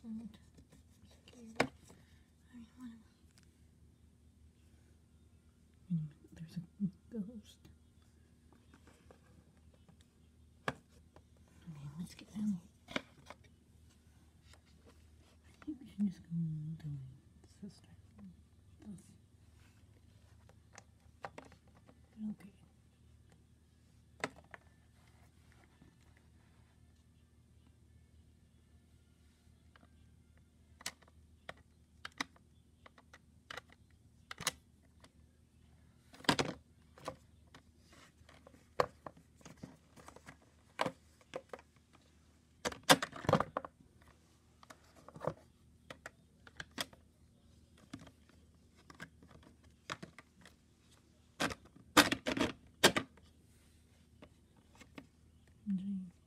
scared. I mean, one of. There's a ghost. Okay, let's get down. I think we should just go to my sister. Okay. 林志